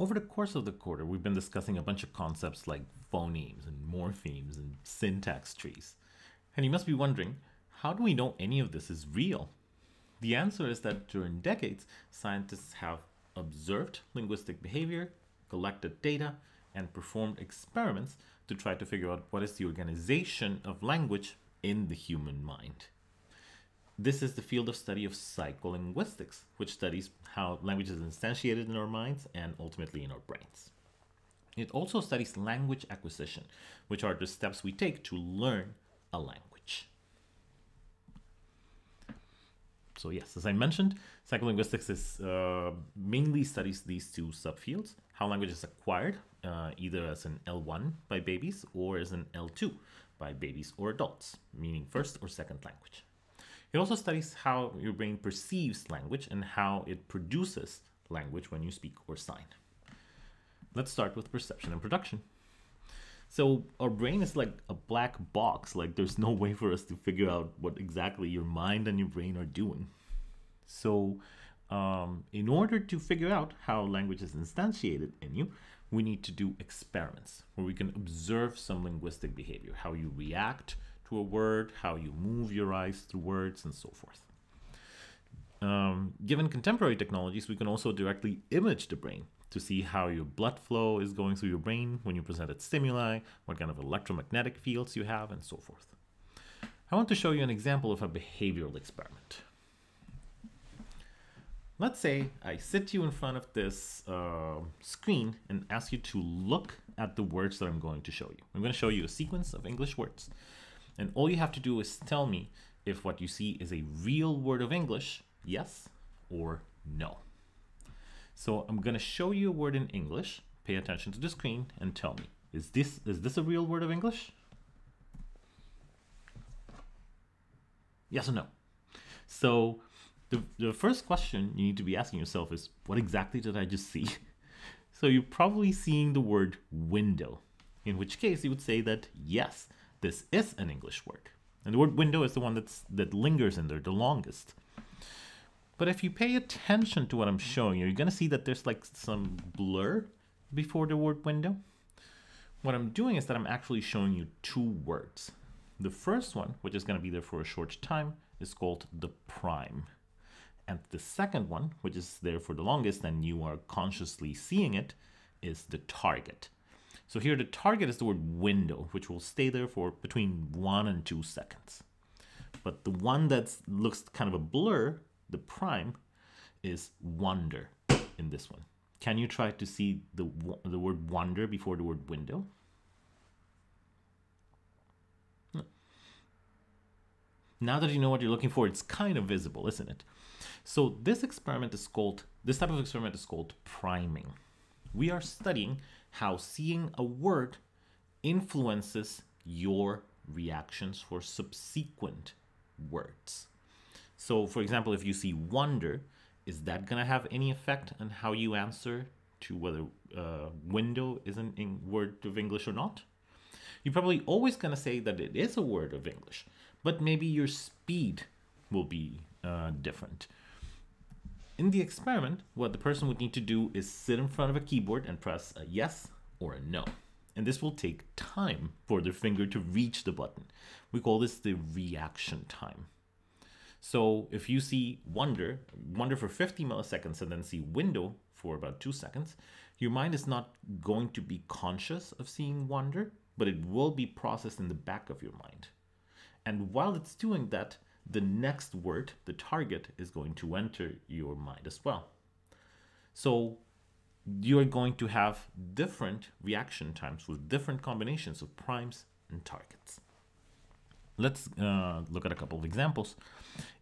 Over the course of the quarter, we've been discussing a bunch of concepts like phonemes and morphemes and syntax trees. And you must be wondering, how do we know any of this is real? The answer is that during decades, scientists have observed linguistic behavior, collected data, and performed experiments to try to figure out what is the organization of language in the human mind. This is the field of study of psycholinguistics, which studies how language is instantiated in our minds and ultimately in our brains. It also studies language acquisition, which are the steps we take to learn a language. So yes, as I mentioned, psycholinguistics is uh, mainly studies these two subfields, how language is acquired, uh, either as an L1 by babies or as an L2 by babies or adults, meaning first or second language. It also studies how your brain perceives language and how it produces language when you speak or sign. Let's start with perception and production. So our brain is like a black box, like there's no way for us to figure out what exactly your mind and your brain are doing. So um, in order to figure out how language is instantiated in you, we need to do experiments where we can observe some linguistic behavior, how you react to a word, how you move your eyes through words, and so forth. Um, given contemporary technologies, we can also directly image the brain to see how your blood flow is going through your brain when you presented stimuli, what kind of electromagnetic fields you have, and so forth. I want to show you an example of a behavioral experiment. Let's say I sit you in front of this uh, screen and ask you to look at the words that I'm going to show you. I'm going to show you a sequence of English words. And all you have to do is tell me if what you see is a real word of English, yes or no. So I'm going to show you a word in English. Pay attention to the screen and tell me, is this, is this a real word of English? Yes or no? So the, the first question you need to be asking yourself is, what exactly did I just see? So you're probably seeing the word window, in which case you would say that yes, this is an English word. And the word window is the one that's, that lingers in there the longest. But if you pay attention to what I'm showing you, you're going to see that there's like some blur before the word window. What I'm doing is that I'm actually showing you two words. The first one, which is going to be there for a short time, is called the prime. And the second one, which is there for the longest and you are consciously seeing it, is the target. So here the target is the word window, which will stay there for between one and two seconds. But the one that looks kind of a blur, the prime, is wonder in this one. Can you try to see the, the word wonder before the word window? Now that you know what you're looking for, it's kind of visible, isn't it? So this experiment is called, this type of experiment is called priming. We are studying how seeing a word influences your reactions for subsequent words. So, for example, if you see wonder, is that going to have any effect on how you answer to whether uh, window is a word of English or not? You're probably always going to say that it is a word of English, but maybe your speed will be uh, different. In the experiment, what the person would need to do is sit in front of a keyboard and press a yes or a no. And this will take time for their finger to reach the button. We call this the reaction time. So if you see wonder, wonder for 50 milliseconds and then see window for about two seconds, your mind is not going to be conscious of seeing wonder, but it will be processed in the back of your mind. And while it's doing that, the next word, the target, is going to enter your mind as well. So you're going to have different reaction times with different combinations of primes and targets. Let's uh, look at a couple of examples.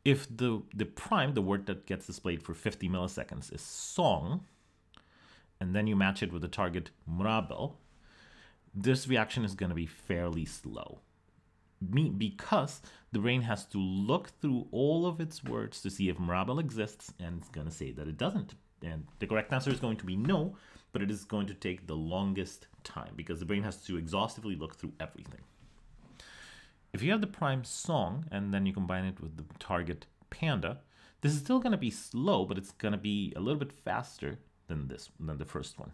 If the, the prime, the word that gets displayed for 50 milliseconds, is song, and then you match it with the target mrabel, this reaction is going to be fairly slow me because the brain has to look through all of its words to see if Mrabel exists and it's going to say that it doesn't. And the correct answer is going to be no, but it is going to take the longest time because the brain has to exhaustively look through everything. If you have the prime song and then you combine it with the target panda, this is still going to be slow, but it's going to be a little bit faster than this than the first one.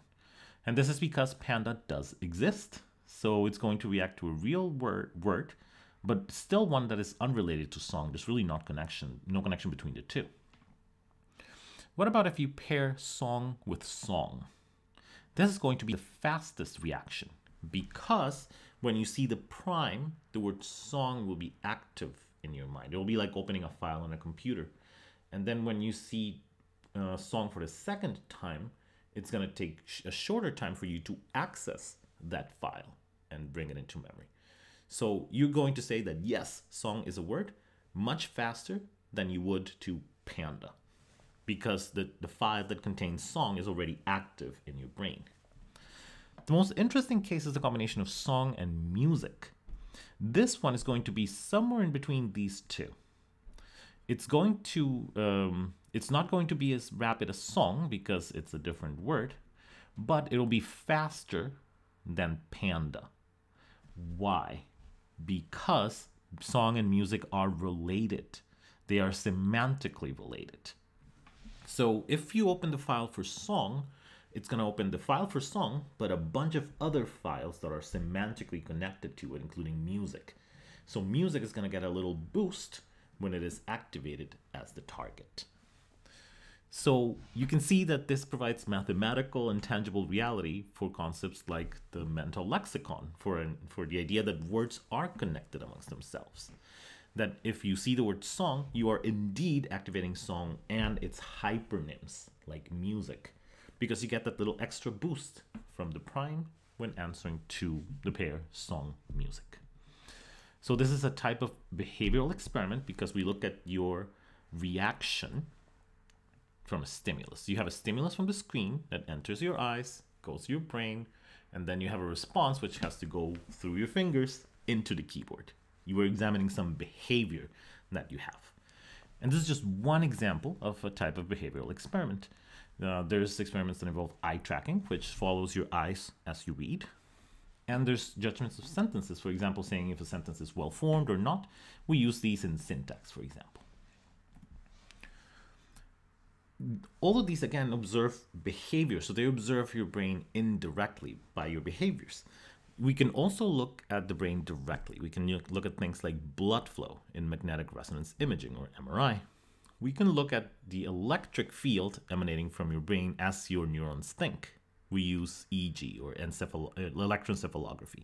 And this is because panda does exist. So it's going to react to a real word word, but still one that is unrelated to song. There's really not connection, no connection between the two. What about if you pair song with song? This is going to be the fastest reaction because when you see the prime, the word song will be active in your mind. It will be like opening a file on a computer. And then when you see a uh, song for the second time, it's going to take a shorter time for you to access that file and bring it into memory. So you're going to say that yes, song is a word much faster than you would to panda because the, the file that contains song is already active in your brain. The most interesting case is the combination of song and music. This one is going to be somewhere in between these two. It's going to, um, it's not going to be as rapid as song because it's a different word, but it'll be faster than panda. Why? Because song and music are related. They are semantically related. So if you open the file for song, it's going to open the file for song, but a bunch of other files that are semantically connected to it, including music. So music is going to get a little boost when it is activated as the target. So you can see that this provides mathematical and tangible reality for concepts like the mental lexicon, for, an, for the idea that words are connected amongst themselves. That if you see the word song, you are indeed activating song and its hypernyms, like music, because you get that little extra boost from the prime when answering to the pair song music. So this is a type of behavioral experiment because we look at your reaction from a stimulus. You have a stimulus from the screen that enters your eyes, goes to your brain, and then you have a response which has to go through your fingers into the keyboard. You are examining some behavior that you have. And this is just one example of a type of behavioral experiment. Uh, there's experiments that involve eye tracking, which follows your eyes as you read. And there's judgments of sentences, for example, saying if a sentence is well formed or not. We use these in syntax, for example all of these again observe behavior. So they observe your brain indirectly by your behaviors. We can also look at the brain directly. We can look at things like blood flow in magnetic resonance imaging or mri we can look at the electric field emanating from your brain as your neurons think. We use eeg or uh, electroencephalography.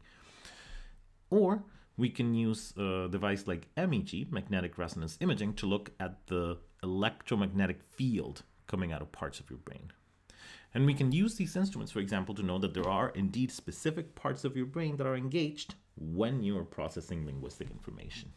Or we can use a device like MEG, magnetic resonance imaging, to look at the electromagnetic field coming out of parts of your brain. And we can use these instruments, for example, to know that there are indeed specific parts of your brain that are engaged when you are processing linguistic information.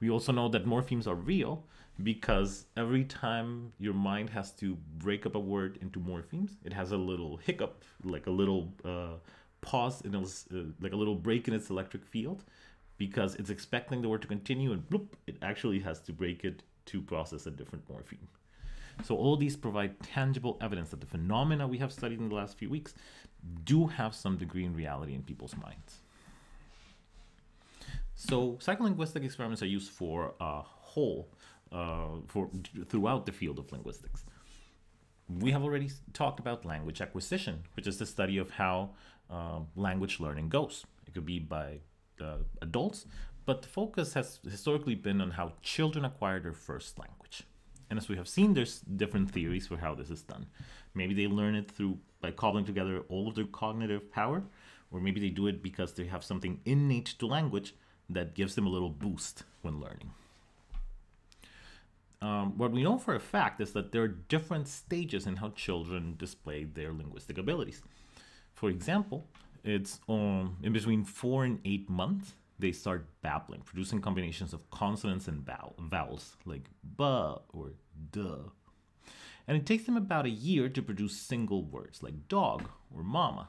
We also know that morphemes are real because every time your mind has to break up a word into morphemes, it has a little hiccup, like a little uh, pause, in its, uh, like a little break in its electric field, because it's expecting the word to continue and bloop, it actually has to break it to process a different morpheme. So all these provide tangible evidence that the phenomena we have studied in the last few weeks do have some degree in reality in people's minds. So psycholinguistic experiments are used for a whole, uh, for throughout the field of linguistics. We have already talked about language acquisition, which is the study of how uh, language learning goes. It could be by uh, adults, but the focus has historically been on how children acquire their first language. And as we have seen, there's different theories for how this is done. Maybe they learn it through by cobbling together all of their cognitive power, or maybe they do it because they have something innate to language that gives them a little boost when learning. Um, what we know for a fact is that there are different stages in how children display their linguistic abilities. For example, it's um, in between four and eight months, they start babbling, producing combinations of consonants and vowels like ba or duh. And it takes them about a year to produce single words like dog or mama.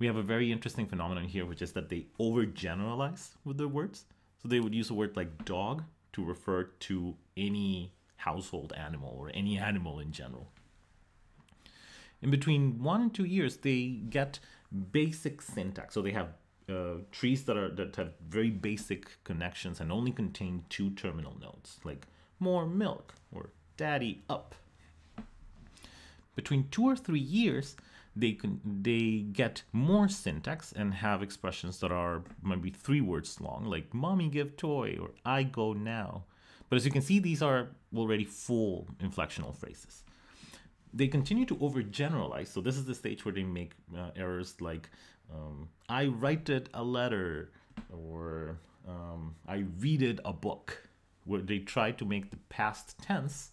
We have a very interesting phenomenon here, which is that they overgeneralize with their words. So they would use a word like dog to refer to any household animal or any animal in general. In between one and two years, they get basic syntax. So they have uh, trees that are that have very basic connections and only contain two terminal nodes, like more milk or daddy up. Between two or three years, they can they get more syntax and have expressions that are maybe three words long, like "mommy give toy" or "I go now." But as you can see, these are already full inflectional phrases. They continue to overgeneralize. So this is the stage where they make uh, errors like um, "I write it a letter" or um, "I read it a book," where they try to make the past tense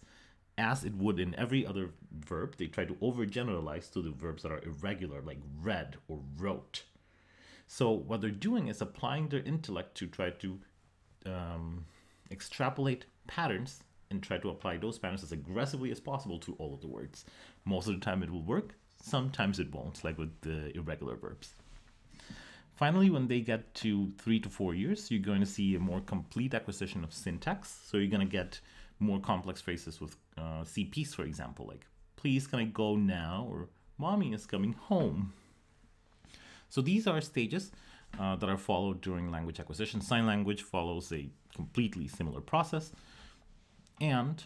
as it would in every other verb, they try to overgeneralize to the verbs that are irregular, like read or wrote. So what they're doing is applying their intellect to try to um, extrapolate patterns and try to apply those patterns as aggressively as possible to all of the words. Most of the time it will work, sometimes it won't, like with the irregular verbs. Finally, when they get to three to four years, you're going to see a more complete acquisition of syntax. So you're going to get more complex phrases with uh, CPs, for example, like please can I go now or mommy is coming home. So these are stages uh, that are followed during language acquisition. Sign language follows a completely similar process. And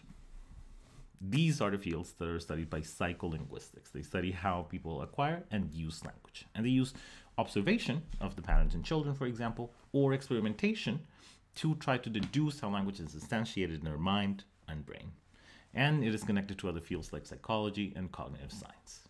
these are the fields that are studied by psycholinguistics. They study how people acquire and use language. And they use observation of the patterns in children, for example, or experimentation to try to deduce how language is instantiated in their mind and brain. And it is connected to other fields like psychology and cognitive science.